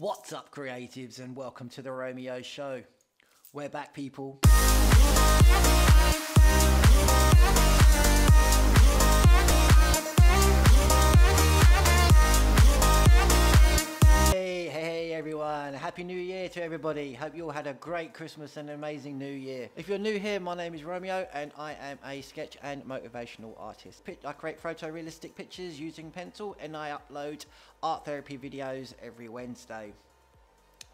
What's up, creatives, and welcome to the Romeo Show. We're back, people. Everyone. Happy New Year to everybody. Hope you all had a great Christmas and an amazing New Year. If you're new here, my name is Romeo, and I am a sketch and motivational artist. I create photorealistic pictures using pencil, and I upload art therapy videos every Wednesday.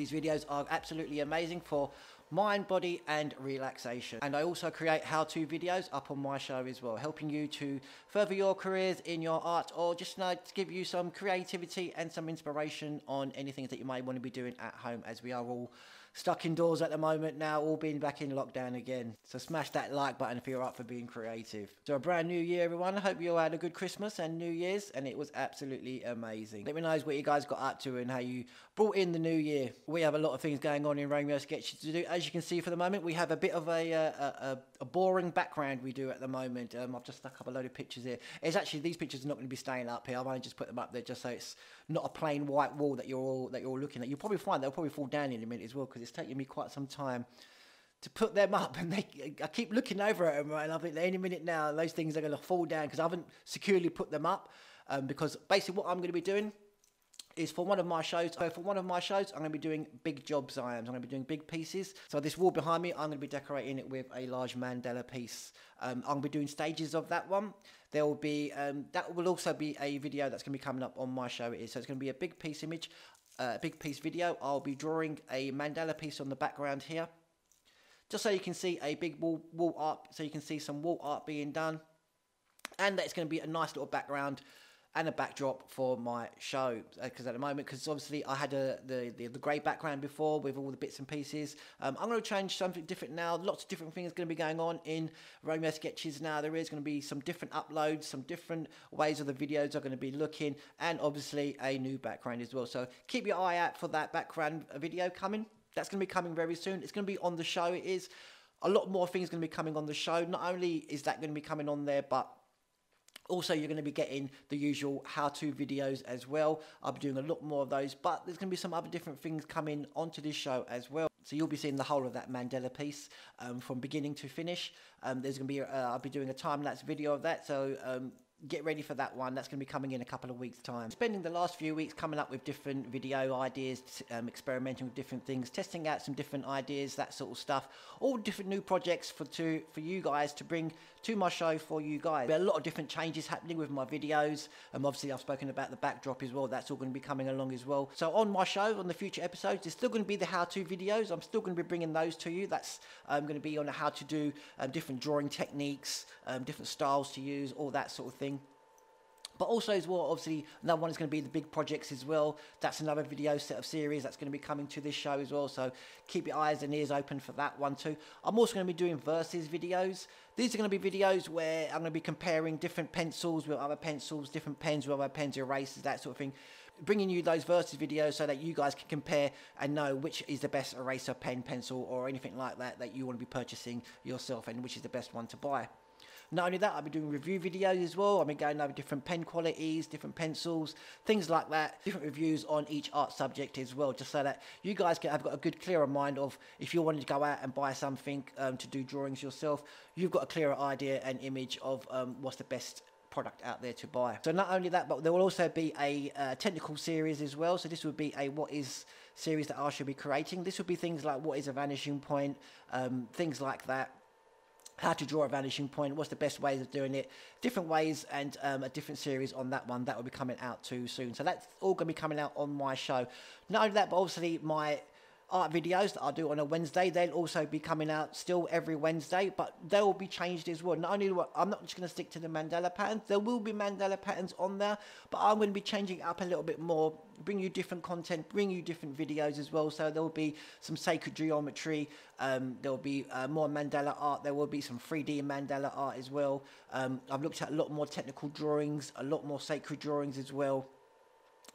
These videos are absolutely amazing for mind, body, and relaxation. And I also create how to videos up on my show as well, helping you to further your careers in your art or just you know, to give you some creativity and some inspiration on anything that you might want to be doing at home as we are all stuck indoors at the moment now, all being back in lockdown again. So smash that like button if you're up for being creative. So a brand new year, everyone. I hope you all had a good Christmas and New Year's, and it was absolutely amazing. Let me know what you guys got up to and how you brought in the new year. We have a lot of things going on in Romeo Sketches to do. As you can see for the moment, we have a bit of a, uh, a, a, a boring background we do at the moment. Um, I've just stuck up a load of pictures here. It's actually, these pictures are not going to be staying up here. I've only just put them up there just so it's not a plain white wall that you're all, that you're all looking at. You'll probably find they'll probably fall down in a minute as well because it's taking me quite some time to put them up and they I keep looking over at them right and I think any minute now those things are going to fall down because I haven't securely put them up um, because basically what I'm going to be doing is for one of my shows. So for one of my shows, I'm going to be doing big job I am. I'm going to be doing big pieces. So this wall behind me, I'm going to be decorating it with a large mandala piece. Um, I'm going to be doing stages of that one. There will be um, that will also be a video that's going to be coming up on my show. It is so it's going to be a big piece image, uh, big piece video. I'll be drawing a mandala piece on the background here, just so you can see a big wall wall art. So you can see some wall art being done, and that it's going to be a nice little background and a backdrop for my show because at the moment because obviously I had a, the, the, the grey background before with all the bits and pieces. Um, I'm going to change something different now. Lots of different things going to be going on in Romeo Sketches now. There is going to be some different uploads some different ways of the videos are going to be looking and obviously a new background as well. So keep your eye out for that background video coming. That's going to be coming very soon. It's going to be on the show. It is a lot more things going to be coming on the show. Not only is that going to be coming on there but also, you're going to be getting the usual how-to videos as well. I'll be doing a lot more of those, but there's going to be some other different things coming onto this show as well. So you'll be seeing the whole of that mandala piece um, from beginning to finish. Um, there's going to be, uh, I'll be doing a time-lapse video of that, so um, get ready for that one. That's going to be coming in a couple of weeks' time. Spending the last few weeks coming up with different video ideas, um, experimenting with different things, testing out some different ideas, that sort of stuff. All different new projects for to for you guys to bring to my show for you guys. There are a lot of different changes happening with my videos. And um, obviously, I've spoken about the backdrop as well. That's all going to be coming along as well. So on my show, on the future episodes, there's still going to be the how-to videos. I'm still going to be bringing those to you. That's um, going to be on how to do um, different drawing techniques, um, different styles to use, all that sort of thing. But also as well, obviously, another one is going to be the big projects as well. That's another video set of series that's going to be coming to this show as well. So keep your eyes and ears open for that one too. I'm also going to be doing versus videos. These are going to be videos where I'm going to be comparing different pencils with other pencils, different pens with other pens, erasers, that sort of thing bringing you those versus videos so that you guys can compare and know which is the best eraser, pen, pencil, or anything like that that you want to be purchasing yourself and which is the best one to buy. Not only that, I'll be doing review videos as well. I'll be going over different pen qualities, different pencils, things like that. Different reviews on each art subject as well, just so that you guys can have got a good, clearer mind of if you wanted to go out and buy something um, to do drawings yourself, you've got a clearer idea and image of um, what's the best product out there to buy. So not only that, but there will also be a uh, technical series as well. So this would be a what is series that I should be creating. This would be things like what is a vanishing point, um, things like that how to draw a vanishing point, what's the best ways of doing it, different ways, and um, a different series on that one that will be coming out too soon. So that's all going to be coming out on my show. Not only that, but obviously my art videos that I do on a Wednesday. They'll also be coming out still every Wednesday, but they will be changed as well. Not only I'm not just going to stick to the mandala patterns, there will be mandala patterns on there, but I'm going to be changing up a little bit more, bring you different content, bring you different videos as well. So there will be some sacred geometry, um, there will be uh, more mandala art, there will be some 3D mandala art as well. Um, I've looked at a lot more technical drawings, a lot more sacred drawings as well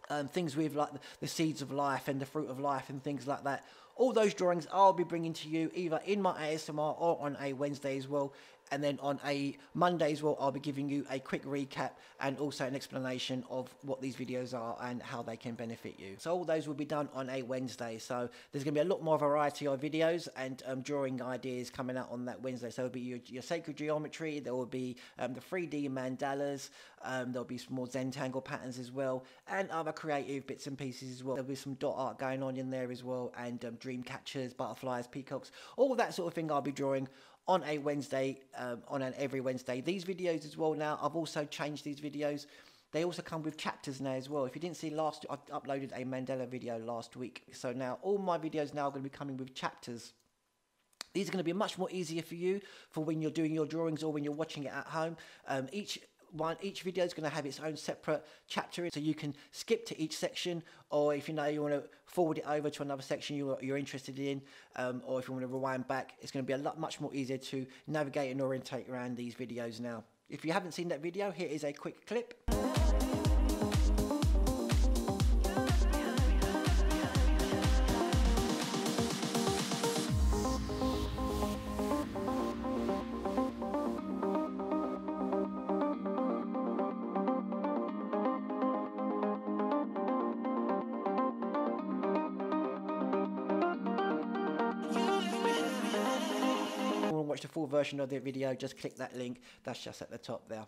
um, things with like the seeds of life and the fruit of life and things like that. All those drawings I'll be bringing to you either in my ASMR or on a Wednesday as well and then on a Monday as well, I'll be giving you a quick recap and also an explanation of what these videos are and how they can benefit you. So all those will be done on a Wednesday. So there's going to be a lot more variety of videos and um, drawing ideas coming out on that Wednesday. So it'll be your, your sacred geometry, there will be um, the 3D mandalas, um, there'll be some more Zentangle patterns as well, and other creative bits and pieces as well. There'll be some dot art going on in there as well, and um, dream catchers, butterflies, peacocks, all that sort of thing I'll be drawing on a Wednesday, um, on an every Wednesday. These videos as well now, I've also changed these videos. They also come with chapters now as well. If you didn't see last, I uploaded a mandala video last week. So now all my videos now are going to be coming with chapters. These are going to be much more easier for you for when you're doing your drawings or when you're watching it at home. Um, each one each video is going to have its own separate chapter so you can skip to each section or if you know you want to forward it over to another section you're, you're interested in um, or if you want to rewind back it's going to be a lot much more easier to navigate and orientate around these videos now. If you haven't seen that video here is a quick clip watch the full version of the video, just click that link. That's just at the top there.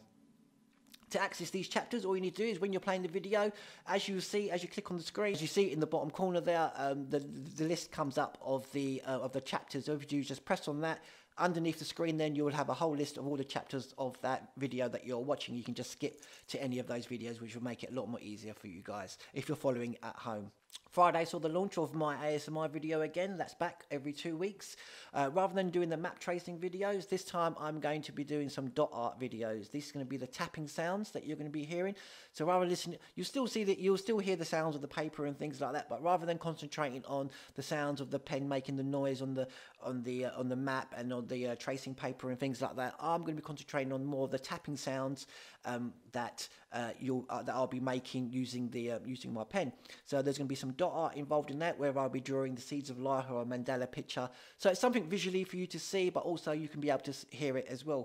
To access these chapters, all you need to do is when you're playing the video, as you see, as you click on the screen, as you see in the bottom corner there, um, the, the list comes up of the uh, of the chapters. So if you just press on that, underneath the screen then you will have a whole list of all the chapters of that video that you're watching. You can just skip to any of those videos, which will make it a lot more easier for you guys if you're following at home. Friday saw the launch of my ASMR video again. That's back every two weeks. Uh, rather than doing the map tracing videos, this time I'm going to be doing some dot art videos. This is going to be the tapping sounds that you're going to be hearing. So rather than listen, you still see that you'll still hear the sounds of the paper and things like that. But rather than concentrating on the sounds of the pen making the noise on the on the uh, on the map and on the uh, tracing paper and things like that, I'm going to be concentrating on more of the tapping sounds um, that uh, you'll uh, that I'll be making using the uh, using my pen. So there's going to be some dot art involved in that, where I'll be drawing the seeds of life or a picture. So it's something visually for you to see, but also you can be able to hear it as well.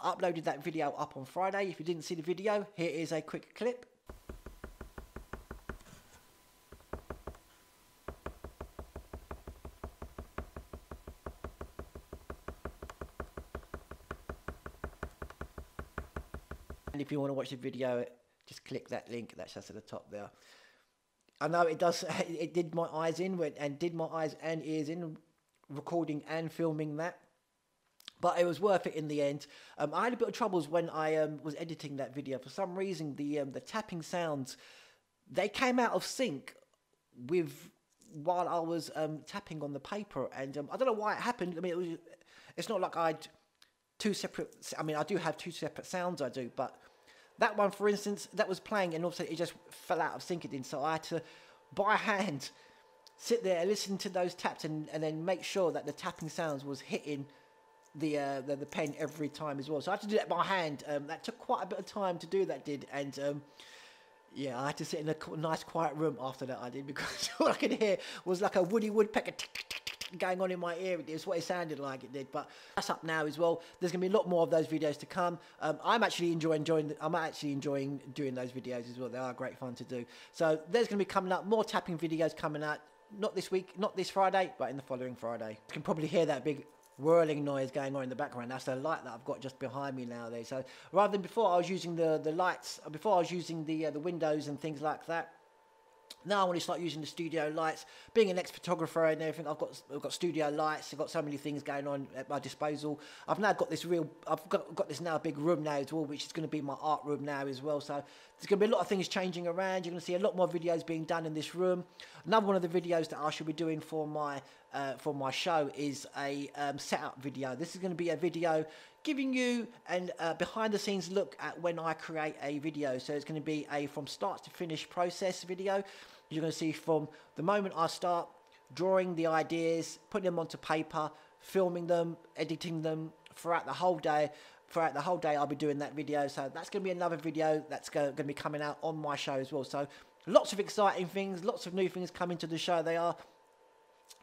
I uploaded that video up on Friday. If you didn't see the video, here is a quick clip. And if you want to watch the video, just click that link that's just at the top there. I know it does. It did my eyes in and did my eyes and ears in, recording and filming that. But it was worth it in the end. Um, I had a bit of troubles when I um, was editing that video. For some reason, the um, the tapping sounds they came out of sync with while I was um, tapping on the paper, and um, I don't know why it happened. I mean, it was, it's not like I'd two separate. I mean, I do have two separate sounds. I do, but that one, for instance, that was playing and also it just fell out of sync it in. So I had to, by hand, sit there and listen to those taps and, and then make sure that the tapping sounds was hitting the, uh, the, the pen every time as well. So I had to do that by hand. Um, that took quite a bit of time to do that. Did and um, yeah, I had to sit in a nice quiet room after that. I did because all I could hear was like a woody woodpecker going on in my ear. It's what it sounded like it did. But that's up now as well. There's going to be a lot more of those videos to come. Um, I'm actually enjoying, enjoying. I'm actually enjoying doing those videos as well. They are great fun to do. So there's going to be coming up more tapping videos coming out. Not this week, not this Friday, but in the following Friday. You can probably hear that big whirling noise going on in the background. That's the light that I've got just behind me now. There. So rather than before, I was using the the lights. Before I was using the uh, the windows and things like that. Now I want to start using the studio lights. Being an ex-photographer and everything, I've got I've got studio lights. I've got so many things going on at my disposal. I've now got this real. I've got got this now big room now as well, which is going to be my art room now as well. So there's going to be a lot of things changing around. You're going to see a lot more videos being done in this room. Another one of the videos that I should be doing for my uh, for my show is a um, setup video. This is going to be a video giving you an uh, behind the scenes look at when I create a video. So it's going to be a from start to finish process video. You're going to see from the moment I start drawing the ideas, putting them onto paper, filming them, editing them throughout the whole day. Throughout the whole day, I'll be doing that video. So that's going to be another video that's going to be coming out on my show as well. So lots of exciting things, lots of new things coming to the show. They are.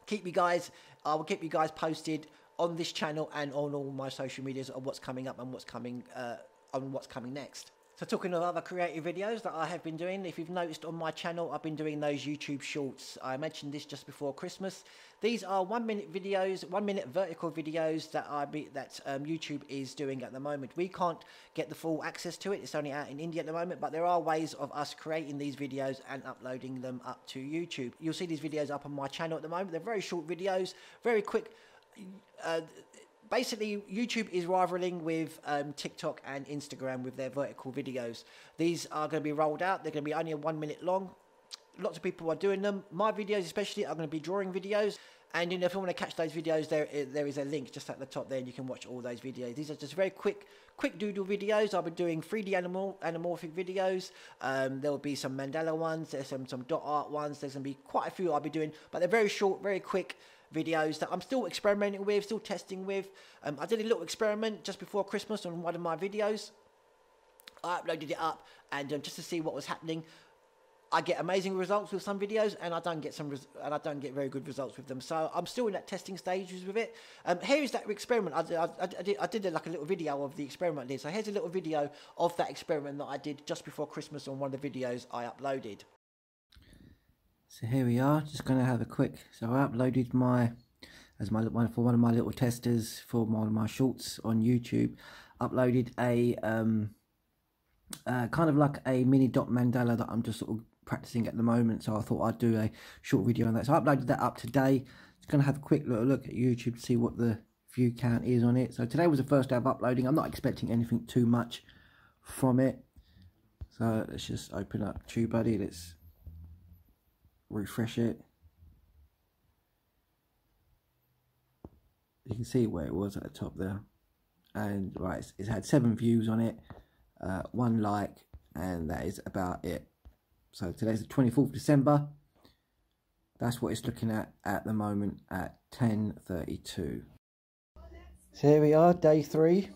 Keep you guys, I will keep you guys posted on this channel and on all my social medias of what's coming up and what's coming uh, on what's coming next. So talking of other creative videos that I have been doing, if you've noticed on my channel, I've been doing those YouTube shorts. I mentioned this just before Christmas. These are one minute videos, one minute vertical videos that I be, that um, YouTube is doing at the moment. We can't get the full access to it. It's only out in India at the moment, but there are ways of us creating these videos and uploading them up to YouTube. You'll see these videos up on my channel at the moment. They're very short videos, very quick. Uh, basically YouTube is rivaling with um, TikTok and Instagram with their vertical videos. These are going to be rolled out. They're going to be only one minute long. Lots of people are doing them. My videos especially are going to be drawing videos. And you know, if you want to catch those videos, there there is a link just at the top there, and you can watch all those videos. These are just very quick, quick doodle videos. I'll be doing 3D animal anamorphic videos. Um, there will be some mandala ones. There's some some dot art ones. There's gonna be quite a few I'll be doing, but they're very short, very quick videos that I'm still experimenting with, still testing with. Um, I did a little experiment just before Christmas on one of my videos. I uploaded it up and um, just to see what was happening. I get amazing results with some videos, and I don't get some, and I don't get very good results with them. So I'm still in that testing stages with it. Um, here is that experiment. I, I, I, did, I did like a little video of the experiment did. So here's a little video of that experiment that I did just before Christmas on one of the videos I uploaded. So here we are, just going to have a quick, so I uploaded my, as my one for one of my little testers for one of my shorts on YouTube, uploaded a, um, uh, kind of like a mini dot mandala that I'm just sort of practicing at the moment, so I thought I'd do a short video on that. So I uploaded that up today, just going to have a quick little look at YouTube to see what the view count is on it. So today was the first day of uploading, I'm not expecting anything too much from it. So let's just open up TubeBuddy, let's refresh it. You can see where it was at the top there. And right, it's, it's had seven views on it, uh, one like, and that is about it. So today's the 24th of December. That's what it's looking at at the moment at 10.32. So here we are, day three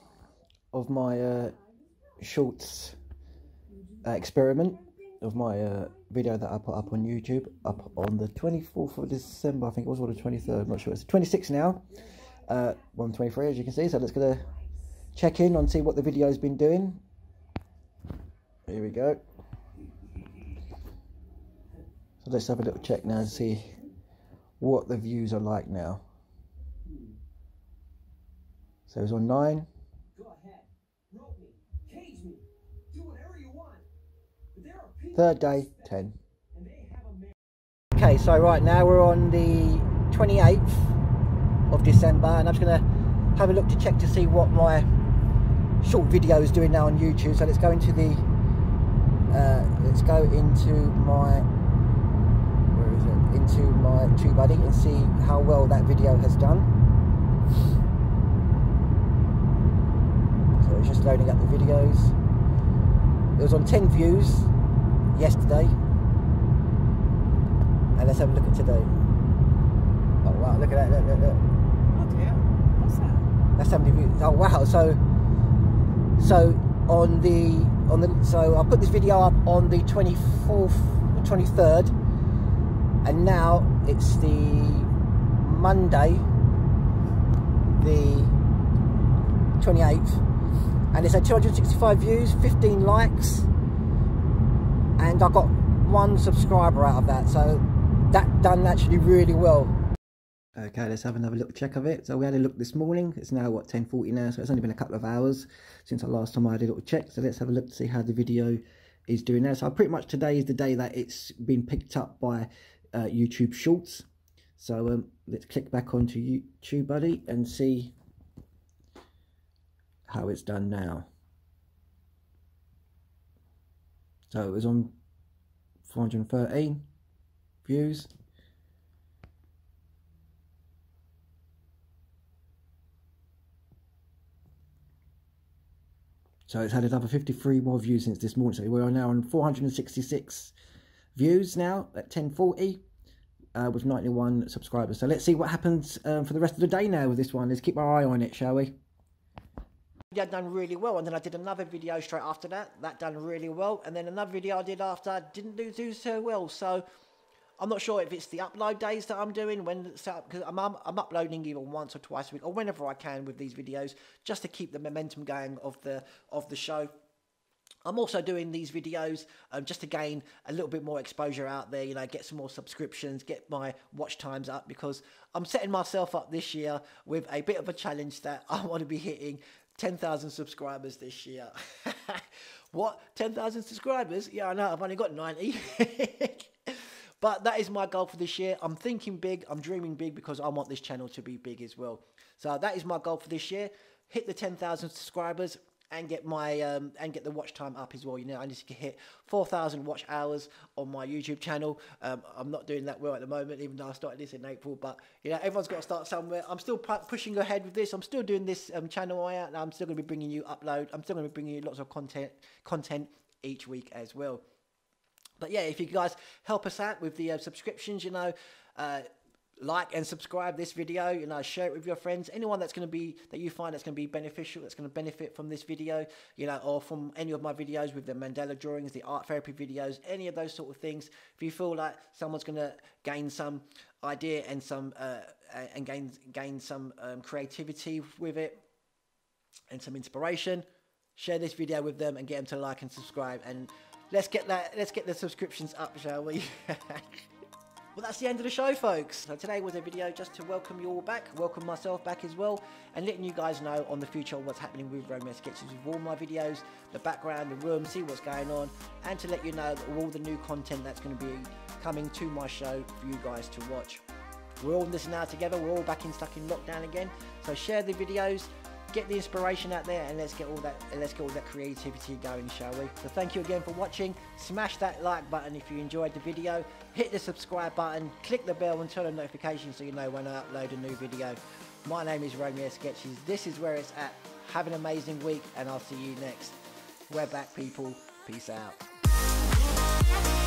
of my uh, shorts uh, experiment of my uh, video that I put up on YouTube up on the 24th of December, I think it was, or the 23rd, I'm not sure. It's 26 now, uh, 123 as you can see. So let's go to check in and see what the video has been doing. Here we go. So let's have a little check now to see what the views are like now. So it's on 9. Third day, 10. Okay, so right now we're on the 28th of December and I'm just going to have a look to check to see what my short video is doing now on YouTube. So let's go into the, uh, let's go into my, where is it, into my TubeBuddy and see how well that video has done. So it's just loading up the videos. It was on 10 views yesterday. And let's have a look at today. Oh wow, look at that, look, look, look. Oh dear, what's that? That's how many views. Oh wow, so so on the on the so I put this video up on the 24th 23rd and now it's the Monday the 28th and it's had 265 views 15 likes and I got one subscriber out of that so that done actually really well. Okay let's have another little check of it. So we had a look this morning. It's now what 10:40 now so it's only been a couple of hours since the last time I had a little check. So let's have a look to see how the video is doing now. So pretty much today is the day that it's been picked up by uh, YouTube Shorts. So um, let's click back onto YouTube buddy and see how it's done now So it was on 413 views. So it's had another 53 more views since this morning. So we are now on 466 views now at 1040 uh, with 91 subscribers. So let's see what happens um, for the rest of the day now with this one. Let's keep our eye on it, shall we? That done really well, and then I did another video straight after that. That done really well, and then another video I did after didn't do, do so well. So I'm not sure if it's the upload days that I'm doing when because I'm, I'm, I'm uploading either once or twice a week or whenever I can with these videos just to keep the momentum going of the of the show. I'm also doing these videos um, just to gain a little bit more exposure out there, you know, get some more subscriptions, get my watch times up because I'm setting myself up this year with a bit of a challenge that I want to be hitting 10,000 subscribers this year. what? 10,000 subscribers? Yeah, I know, I've only got 90. but that is my goal for this year. I'm thinking big, I'm dreaming big because I want this channel to be big as well. So that is my goal for this year. Hit the 10,000 subscribers and get my um, and get the watch time up as well. You know, I need to hit 4,000 watch hours on my YouTube channel. Um, I'm not doing that well at the moment, even though I started this in April. But you know, everyone's got to start somewhere. I'm still pushing ahead with this. I'm still doing this um, channel out, I'm still going to be bringing you upload. I'm still going to be bringing you lots of content content each week as well. But yeah, if you guys help us out with the uh, subscriptions, you know. Uh, like and subscribe this video you know share it with your friends. Anyone that's going to be that you find that's going to be beneficial that's going to benefit from this video you know or from any of my videos with the mandala drawings the art therapy videos any of those sort of things if you feel like someone's going to gain some idea and some uh, and gain gain some um, creativity with it and some inspiration share this video with them and get them to like and subscribe. And let's get that let's get the subscriptions up shall we Well, that's the end of the show, folks. So today was a video just to welcome you all back, welcome myself back as well, and letting you guys know on the future what's happening with Romeo Sketches with all my videos, the background, the room, see what's going on, and to let you know all the new content that's going to be coming to my show for you guys to watch. We're all in this now together. We're all back in stuck in lockdown again. So share the videos, get the inspiration out there and let's get all that let's get all that creativity going shall we? So thank you again for watching. Smash that like button if you enjoyed the video. Hit the subscribe button. Click the bell and turn on notifications so you know when I upload a new video. My name is Romeo Sketches this is where it's at. Have an amazing week and I'll see you next. We're back people. Peace out